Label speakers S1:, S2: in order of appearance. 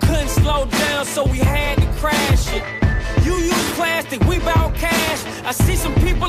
S1: Couldn't slow down, so we had to crash it. You use plastic, we bout cash. I see some people